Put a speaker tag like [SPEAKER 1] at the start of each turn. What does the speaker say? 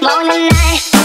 [SPEAKER 1] Blown the night